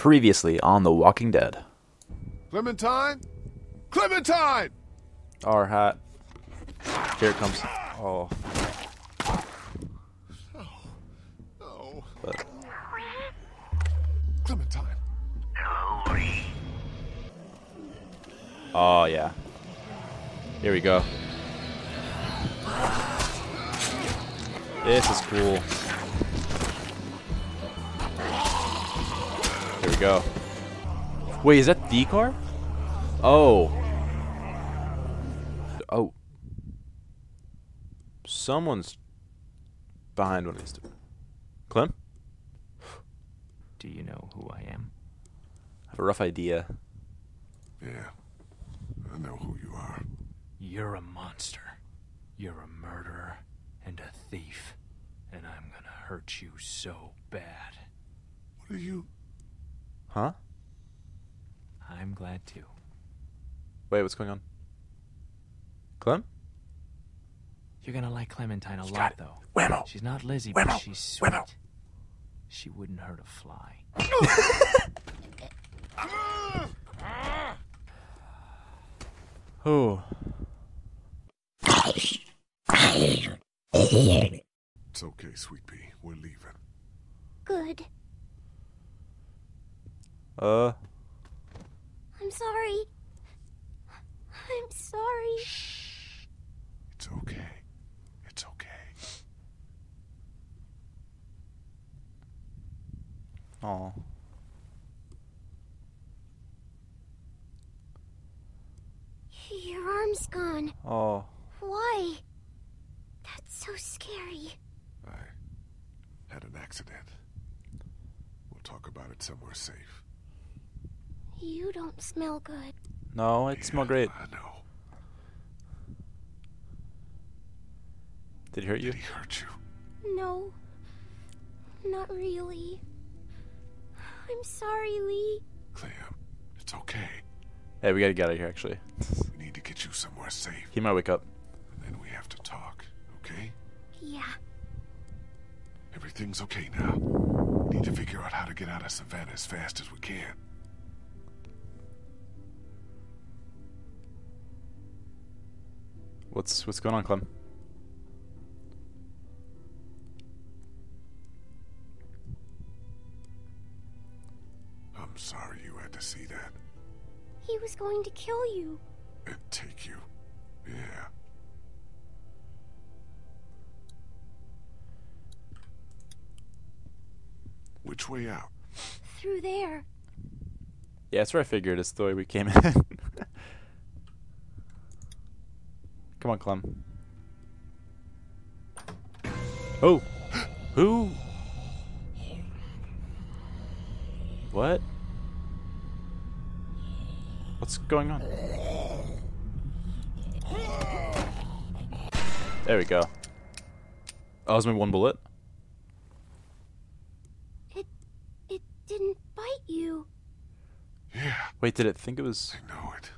Previously on The Walking Dead. Clementine? Clementine! Our hat. Here it comes. Oh, Oh, but Clementine. oh yeah. Here we go. This is cool. Go. Wait, is that the car? Oh. Oh. Someone's behind one of these two. Clem? Do you know who I am? I have a rough idea. Yeah, I know who you are. You're a monster. You're a murderer and a thief. And I'm gonna hurt you so bad. What are you? Huh? I'm glad too. Wait, what's going on? Clem? You're gonna like Clementine a got lot, it. though. Whammo. She's not Lizzie, Whammo. but she's sweet. Whammo. She wouldn't hurt a fly. Oh. It's okay, sweet pea. We're leaving. Good. Uh. I'm sorry. I'm sorry. Shh. It's okay. It's okay. Oh. Your arm's gone. Oh. Why? That's so scary. I had an accident. We'll talk about it somewhere safe. You don't smell good. No, it smelled great. I know. Did he hurt you? Did he hurt you? No. Not really. I'm sorry, Lee. Clem, it's okay. Hey, we gotta get out of here, actually. We need to get you somewhere safe. He might wake up. And then we have to talk, okay? Yeah. Everything's okay now. We need to figure out how to get out of Savannah as fast as we can. What's what's going on, Clem? I'm sorry you had to see that. He was going to kill you. And take you. Yeah. Which way out? Through there. Yeah, that's where I figured. It's the way we came in. Come on, Clem. Oh, who? What? What's going on? There we go. Oh, that was my one bullet. It it didn't bite you. Yeah, Wait, did it think it was? I know it.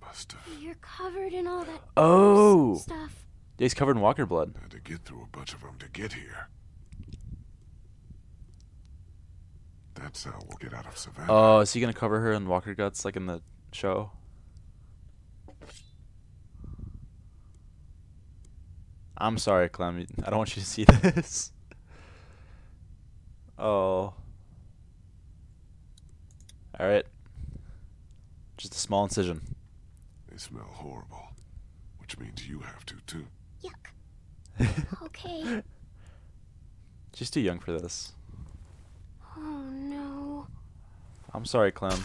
Must have You're covered in all that Oh, stuff. yeah, he's covered in walker blood. had to get through a bunch of them to get here. That's how we'll get out of Savannah. Oh, is he gonna cover her in walker guts like in the show? I'm sorry, Clem. I don't want you to see this. Oh. Alright. Just a small incision. They smell horrible. Which means you have to, too. Yuck. okay. She's too young for this. Oh no. I'm sorry, Clem.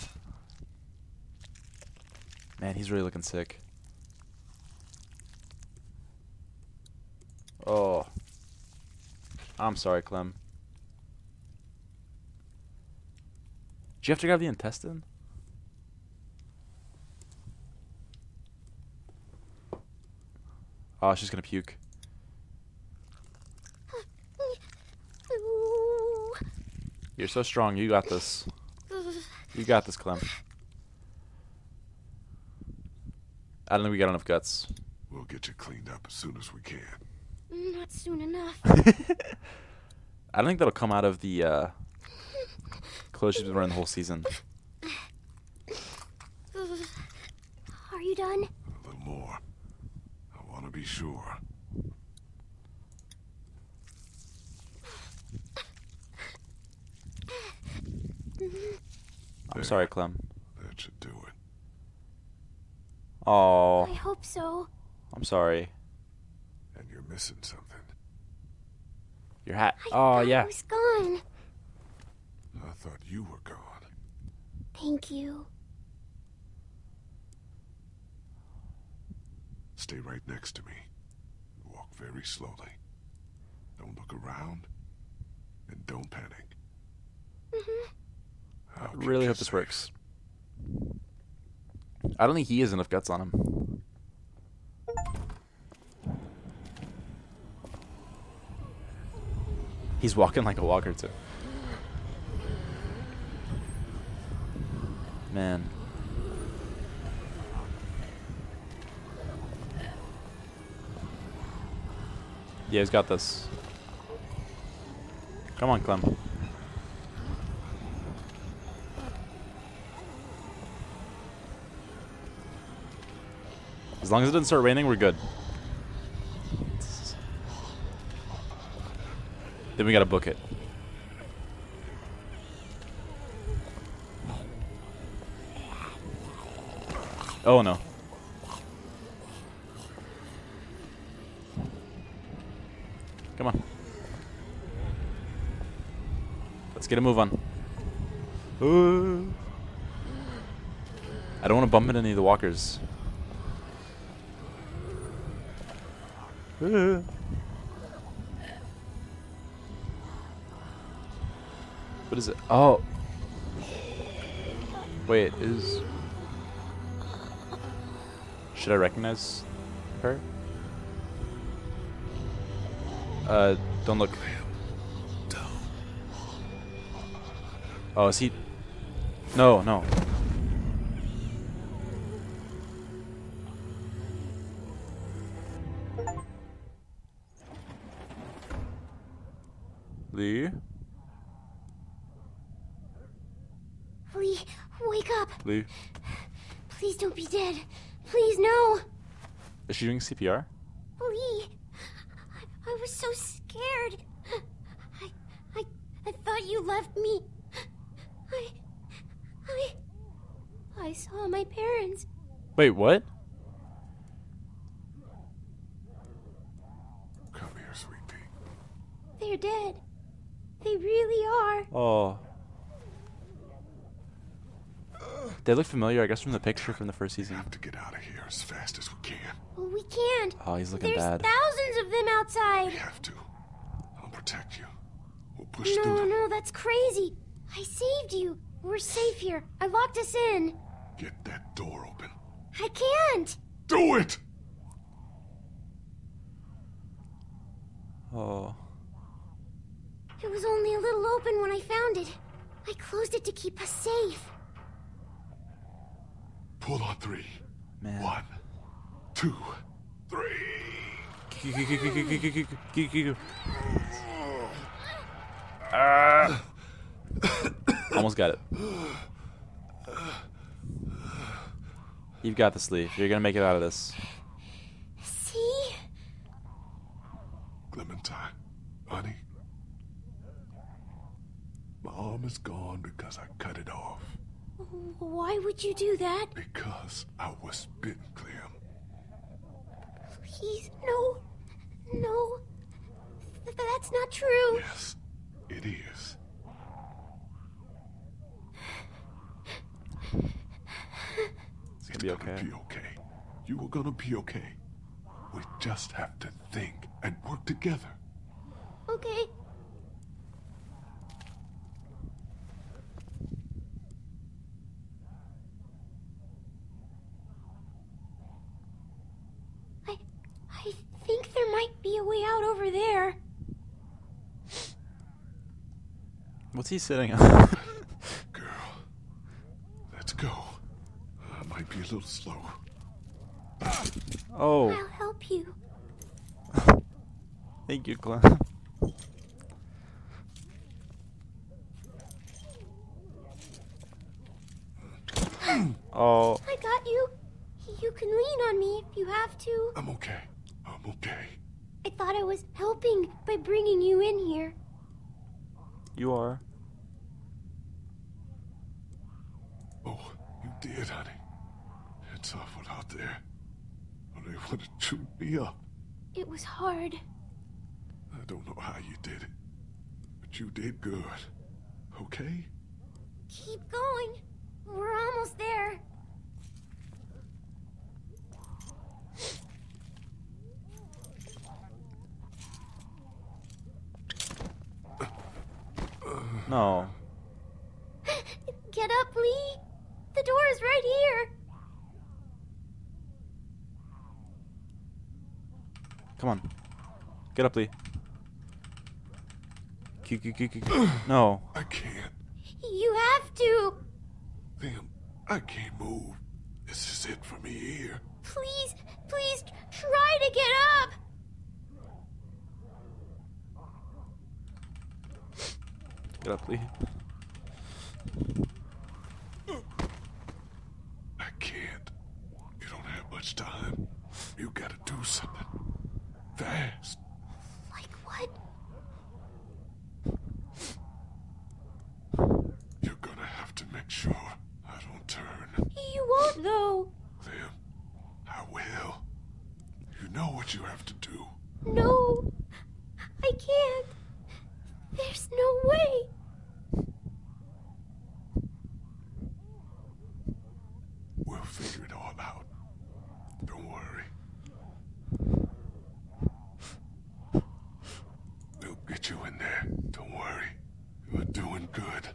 Man, he's really looking sick. Oh. I'm sorry, Clem. Do you have to grab the intestine? Oh, she's gonna puke. You're so strong. You got this. You got this, Clem. I don't think we got enough guts. We'll get you cleaned up as soon as we can. Not soon enough. I don't think that'll come out of the uh, Close. She's been wearing the whole season. Are you done? A little more. I want to be sure. I'm sorry, Clem. That should do it. Oh, I hope so. I'm sorry. And you're missing something. Your hat. I Oh yeah. I was gone. I thought you were gone. Thank you. Stay right next to me. Walk very slowly. Don't look around. And don't panic. Mm-hmm. I'll keep Really hope this safe. works. I don't think he has enough guts on him. He's walking like a walker too. Man. Yeah, he's got this. Come on, Clem. As long as it doesn't start raining, we're good. Then we gotta book it. Oh no. Come on. Let's get a move on. I don't want to bump into any of the walkers. What is it? Oh. Wait, is. Should I recognize her? Uh, don't look. Oh, is he? No, no. Lee? Lee, wake up. Lee? Please don't be dead. Please, no. Is she doing CPR? Lee, I, I was so scared. I, I, I thought you left me. I, I, I saw my parents. Wait, what? Come here, sweet pea. They're dead. They really are. Oh. They look familiar, I guess, from the picture from the first season. We season. have to get out of here as fast as we can. Well, we can't. Oh, he's looking There's bad. thousands of them outside. We have to. I'll protect you. We'll push through No, them. no, that's crazy. I saved you. We're safe here. I locked us in. Get that door open. I can't. Do it! Oh. It was only a little open when I found it. I closed it to keep us safe. Pull on three. Man. One, two, three. Almost got it. You've got this, Lee. You're gonna make it out of this. See? Clementine, honey. My arm is gone because I cut it off. Why would you do that? Because I was bitten, Clem. Please, no. No. Th- that's not true. Yes, it is. It's gonna be okay. Be okay. You are gonna be okay. We just have to think and work together. Okay. I I think there might be a way out over there. What's he sitting on? slow. Oh. I'll help you. Thank you, Clem. oh. I got you. You can lean on me if you have to. I'm okay. Awful out there. Oh, they would have chewed me up. It was hard. I don't know how you did it, but you did good. Okay? Keep going. We're almost there. No. Get up, Lee. The door is right here. Come on. Get up, Lee. Q, Q, Q, Q, Q. No. I can't. You have to. Damn, I can't move. This is it for me here. Please, please try to get up. Get up, Lee. I can't. You don't have much time. You gotta do something. Fast. Like what? You're gonna have to make sure I don't turn. You won't, though. Clem, I will. You know what you have to do. No, I can't. There's no way. We'll figure it all out. Don't worry. We'll get you in there. Don't worry. You're doing good.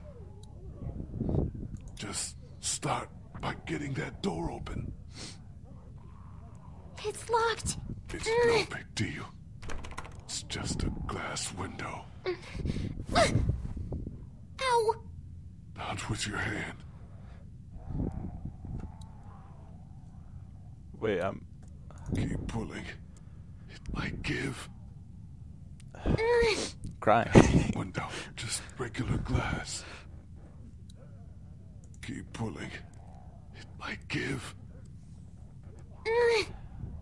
Just start by getting that door open. It's locked. It's no big deal. It's just a glass window. Ow! Not with your hand. Wait, I'm. Keep pulling. It might give. crying. Window, just regular glass. Keep pulling. Give.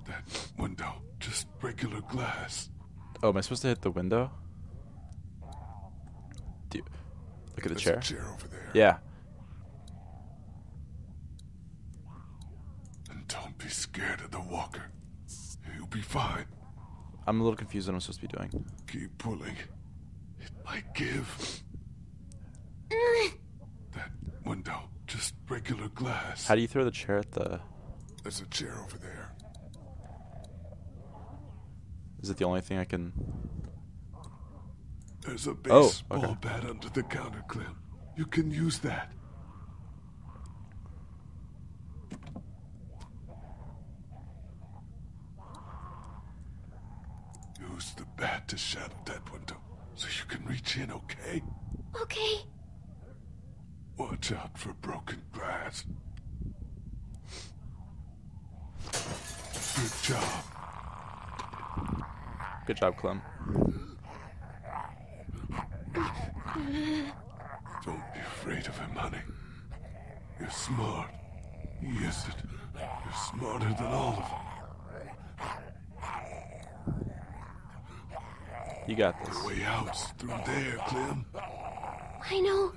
That window, just regular glass. oh, am I supposed to hit the window? Do you... Look at the There's chair. chair over there. Yeah. And don't be scared of the walker. You'll be fine. I'm a little confused what I'm supposed to be doing. Keep pulling. It might give. That window, just regular glass. How do you throw the chair at the. There's a chair over there. Is it the only thing I can. There's a Oh, baseball okay. bat under the counter, Clem. You can use that. Use the bat to shadow that window so you can reach in, okay? Okay. Watch out for broken glass. Good job. Good job, Clem. Don't be afraid of him, honey. You're smart. He isn't. You're smarter than all of them. You got this. The Way out's through there, Clem. I know.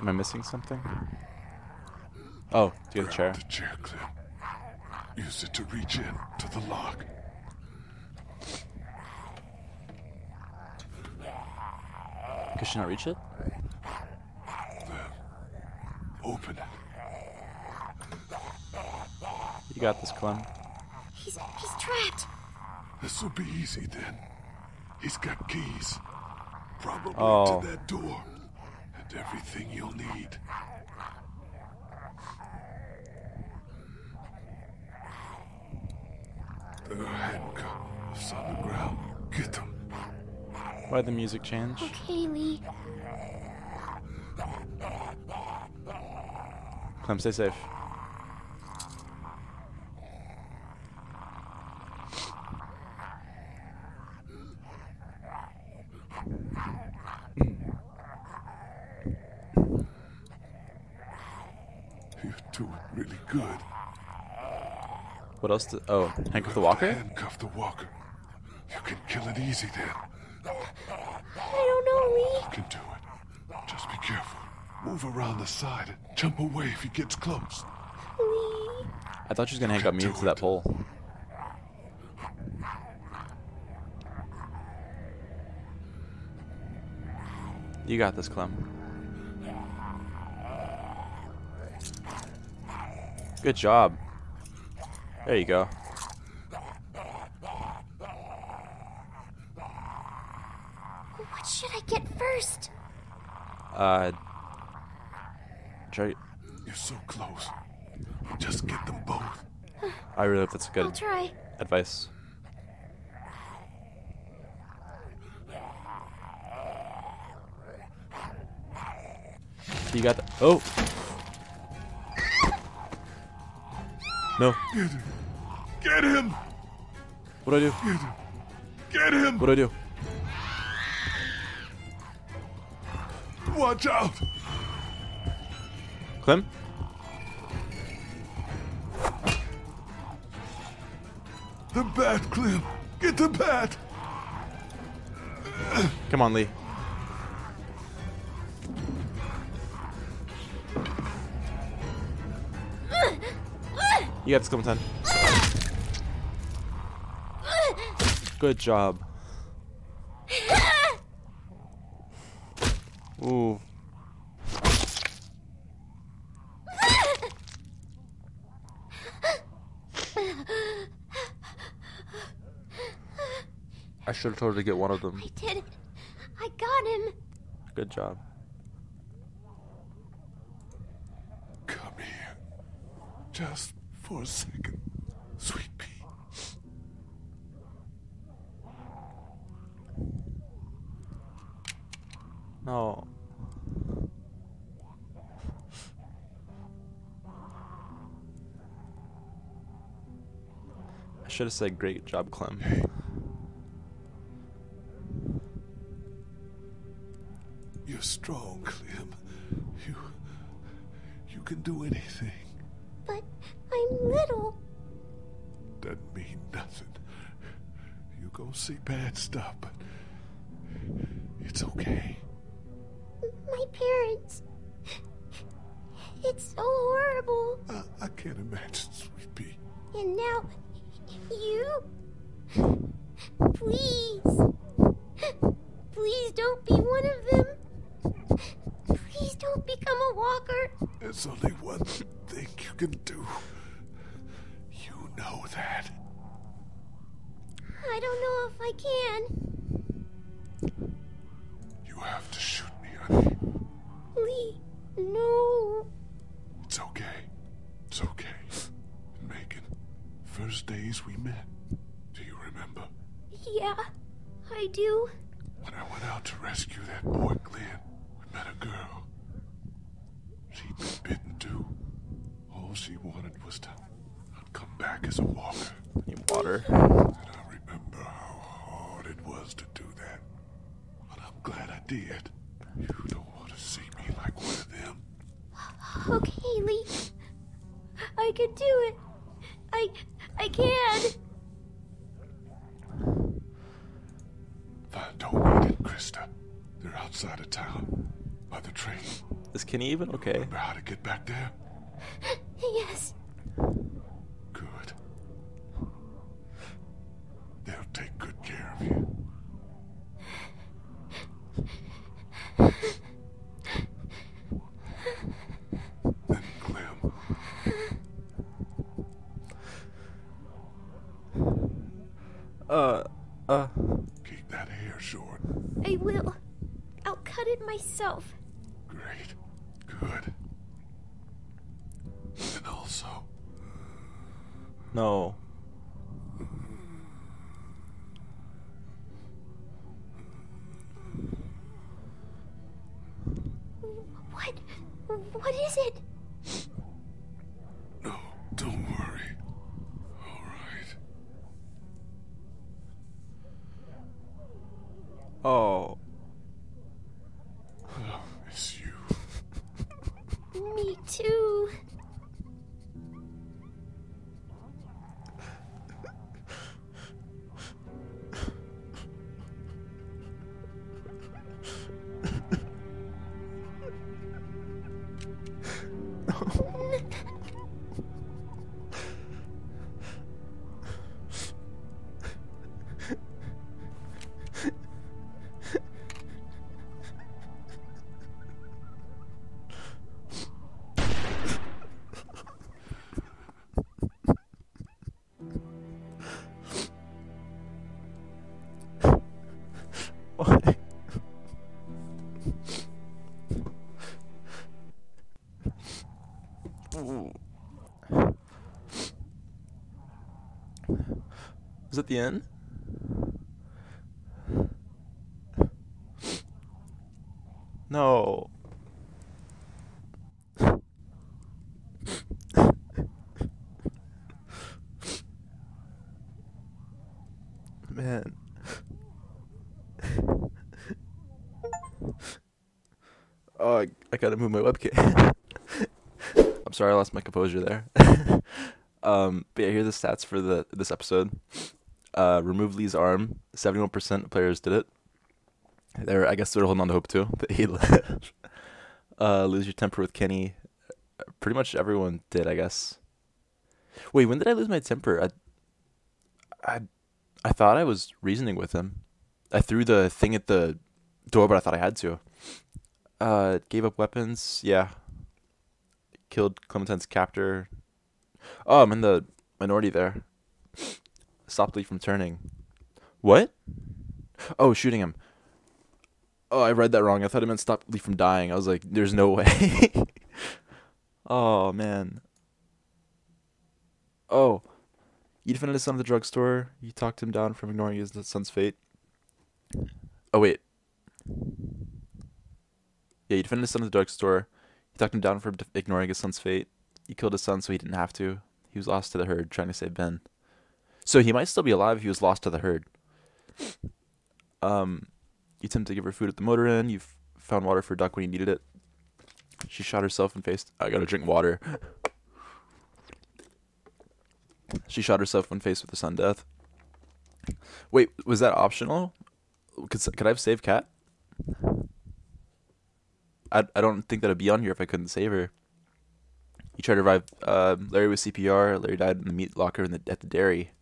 Am I missing something? Oh, do you have the chair? The chair, Clem. Use it to reach in to the lock. Could she not reach it? Open it. You got this, Clem. He's he's trapped. This will be easy then. He's got keys. Probably Oh. to that door. And everything you'll need. There are handcuffs on the ground. Get them. Why the music change? Okay, Lee. Clem, stay safe. Good. What else? To, oh, handcuff the walker. Handcuff the walker. You can kill it easy then. I don't know, Lee. You can do it. Just be careful. Move around the side and jump away if he gets close. Lee. I thought she was gonna handcuff me do to that pole. You got this, Clem. Good job. There you go. What should I get first? Uh, try. You're so close. Just get them both. I really hope that's I'll good try. advice. You got the. Oh. No. Get him. Get him. What do I do? Get him. Get him. What do I do? Watch out. Clem? The bat, Clem. Get the bat. Come on, Lee. You got this, Clementine. Good job. Ooh. I should have told her to get one of them. I did it. I got him. Good job. Come here. Just for a second. Sweet pea. No. I should have said great job, Clem. You're strong, Clem. You. You can do anything. But I'm little. Doesn't mean nothing. You gonna see bad stuff, but it's okay. My parents. It's so horrible. I, I can't imagine, sweet pea. And now, you. Please. Please don't be one of them. Please don't become a walker. There's only one thing you can do. Know that. I don't know if I By the train. Is Kenny even okay? Remember how to get back there? Yes. Good. They'll take good care of you. Then Clem, Uh, uh. keep that hair short. I will. I'll cut it myself. No. What? What is it? no, don't worry. All right. Oh. Is the end? No. Man. oh, I, I gotta move my webcam. I'm sorry, I lost my composure there. um, but yeah, here are the stats for the this episode. Uh, remove Lee's arm. Seventy-one percent of players did it. They're, I guess, they're holding on to hope too that he lived. uh, lose your temper with Kenny. Pretty much everyone did, I guess. Wait, when did I lose my temper? I, I, I thought I was reasoning with him. I threw the thing at the door, but I thought I had to. Uh, gave up weapons. Yeah. Killed Clementine's captor. Oh, I'm in the minority there. Stopped Lee from turning. What? Oh, shooting him. Oh, I read that wrong. I thought it meant stop Lee from dying. I was like, there's no way. oh, man. Oh. You defended his son at the drugstore. You talked him down from ignoring his son's fate. Oh, wait. Yeah, you defended his son at the drugstore. You talked him down from ignoring his son's fate. You killed his son so he didn't have to. He was lost to the herd trying to save Ben. So he might still be alive if he was lost to the herd. Um, you attempt to give her food at the motor inn. You found water for Duck when he needed it. She shot herself and faced. I gotta drink water. she shot herself when faced with the sun death. Wait, was that optional? Could could I have saved Cat? I I don't think that'd be on here if I couldn't save her. You tried to revive uh, Larry with CPR. Larry died in the meat locker in the, at the dairy.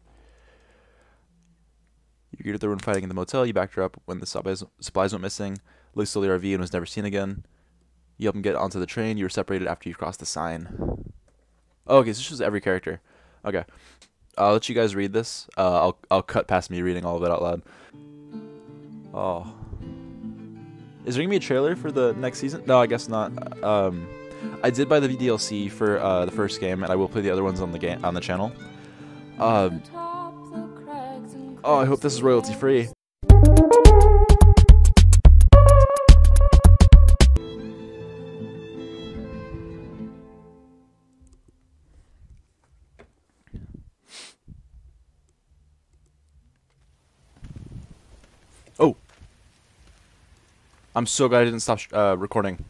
You greeted the one fighting in the motel. You backed her up when the supplies, supplies went missing. Luke stole the RV and was never seen again. You helped him get onto the train. You were separated after you crossed the sign. Oh, okay, so this is every character. Okay. I'll let you guys read this. Uh, I'll I'll cut past me reading all of it out loud. Oh. Is there gonna be a trailer for the next season? No, I guess not. Um, I did buy the VDLC for uh, the first game, and I will play the other ones on the game on the channel. Um, oh, I hope this is royalty free. Oh. I'm so glad I didn't stop uh, recording.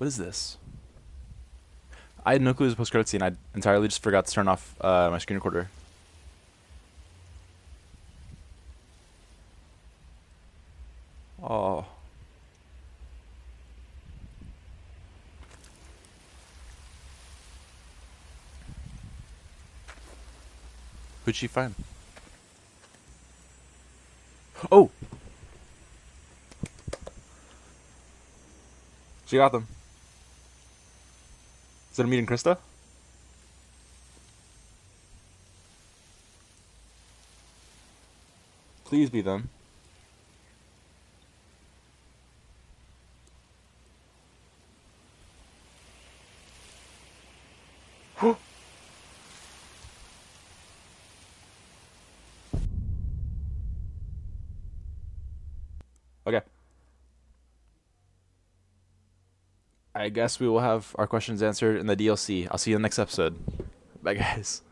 What is this? I had no clue it was post-credit scene. I entirely just forgot to turn off uh, my screen recorder. Oh. Who'd she find? Oh! She got them. That a meeting Christa? Please be them. okay. I guess we will have our questions answered in the DLC. I'll see you in the next episode. Bye, guys.